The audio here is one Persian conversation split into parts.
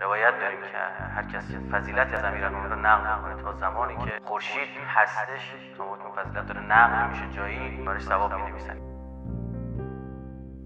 روایت داریم که هر کسی فضیلت از امیرالمومنین رو نقل می‌کنه تا زمانی که خورشید هستش تا اون فضیلت داره نقل میشه جایی برای ثواب می‌نویسن.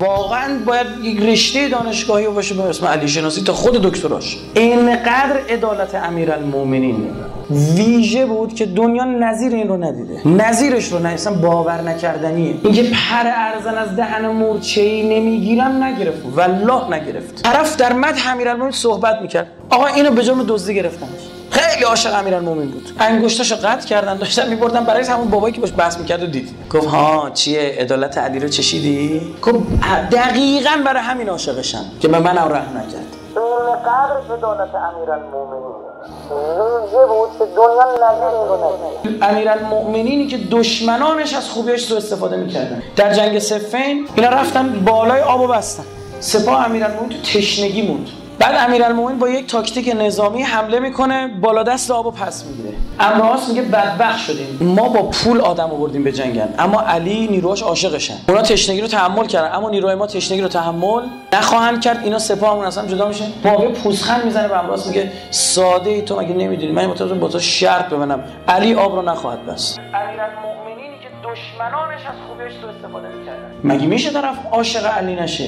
واقعا باید یک رشته دانشگاهی باشه به اسم علی شناسی تا خود دکتراش. اینقدر عدالت امیرالمومنین ویژه بود که دنیا نظیر این رو ندیده. نظیرش رو نه باور نکردنیه. اینکه پر ارزن از دهن مورچه ای نمی‌گیرم نگرفت. والله نگرفت. طرف در مد امیرالمومنین صحبت می‌کرد. آقا اینو به جرم دزدی گرفتنش خیلی عاشق امیرالمومنین بود. انگشتاشو قطع کردن داشتن میبردن برای همون بابایی که باش بحث می‌کرد و دید. گفت ها چیه؟ عدالت علی رو چشیدی؟ گفت دقیقا برای همین عاشقشم که به من رحم نکرد. اینقدر عدالت امیرالمومنین ویژه بود که دنیا امیرالمؤمنینی که دشمنانش از خوبیش رو استفاده می‌کردن. در جنگ سفین اینا رفتن بالای آب و بستن. سپاه امیرالمؤمنین تو تشنگی موند. بعد امیرالمومنین با یک تاکتیک نظامی حمله می‌کنه بالا دست آبو پس می‌گیره. امراس میگه بدبخت شدیم. ما با پول آدم آوردیم به جنگن اما علی نیروهاش عاشقشن اونا تشنگی رو تحمل کردن. اما نیروهای ما تشنگی رو تحمل نخواهند کرد. اینا سپاهمون اصلا جدا میشه. موقع پوزخند می‌زنه به امراس میگه ساده ای تو مگه نمی‌دونی؟ من متوجه با تو شرط ببنم. علی آب رو نخواهد بس امیرالمومنینی که دشمنانش از خوبیش تو استفاده می‌کردن. مگه میشه طرف عاشق علی نشه؟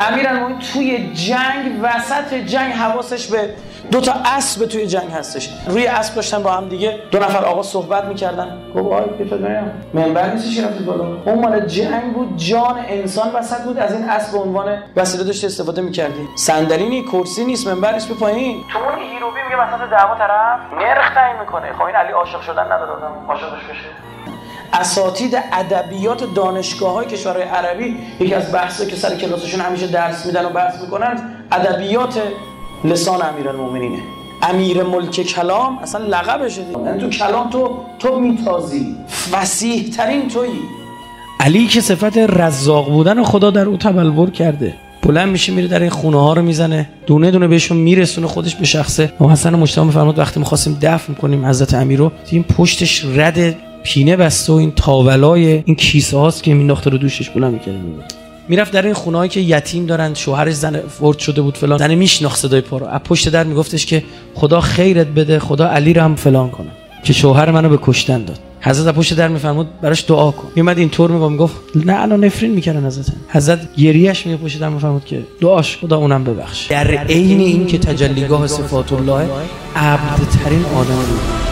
امیرالمومنین توی جنگ وسط جنگ حواسش به دو تا اسب توی جنگ هستش. روی اسب داشتن با هم دیگه دو نفر آقا صحبت می‌کردن. گفت آی بفرمایید منبر نیستش رفتید بالا؟ اون مال جنگ بود جان انسان وسط بود. از این اسب به عنوان وسیله داشته استفاده می‌کردی. صندلی نی کرسی نیست منبر نیست به پایین. تو اون هیروبی میگه وسط دعوا طرف نرخ تعیین می‌کنه. خب این علی عاشق شدن نداره عاشقش بشه. اساتید ادبیات دانشگاه های کشورهای عربی یکی از بحثه که سر کلاسشون همیشه درس میدن و بحث می‌کنن ادبیات لسان امیرالمومنینه. امیر ملک کلام اصلا لقبشه. یعنی تو کلام تو تو میتازی. فسیح ترین تویی. علی که صفت رزاق بودن خدا در او تبلور کرده. بلند میشه میره در این خونه ها رو می‌زنه. دونه دونه بهشون میرسونه خودش به شخصه. ما حسن مجتمع فرمود وقتی می‌خواستیم دفن کنیم حضرت امیر رو این پشتش رد پینه بسته و این تاولای این کیسه هاست که مینداخته رو دوشش بلند می‌کرد. می‌رفت در این خونه که یتیم دارن شوهرش زن فورد شده بود فلان زن میشناخت صدای پا رو. از پشت در میگفتش که خدا خیرت بده خدا علی رو هم فلان کنه. که شوهر منو به کشتن داد. حضرت پشت در میفرمود براش دعا کن. میومد اینطور می‌گفت می‌گفت نه الان نفرین می‌کردن حضرت حضرت گریهش میگه پشت در میفرمود که دعاش خدا اونم ببخش. در عین این که تجلیگاه صفات الله عبد ترین آدم بود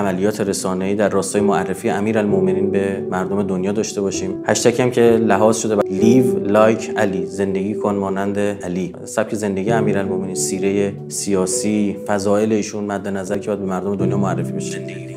عملیات رسانه‌ای در راستای معرفی امیرالمومنین به مردم دنیا داشته باشیم. هشتگ هم که لحاظ شده و لیو لایک علی. زندگی کن مانند علی. سبک زندگی امیرالمومنین سیره سیاسی فضایل ایشون مد نظر که باید به مردم دنیا معرفی بشه.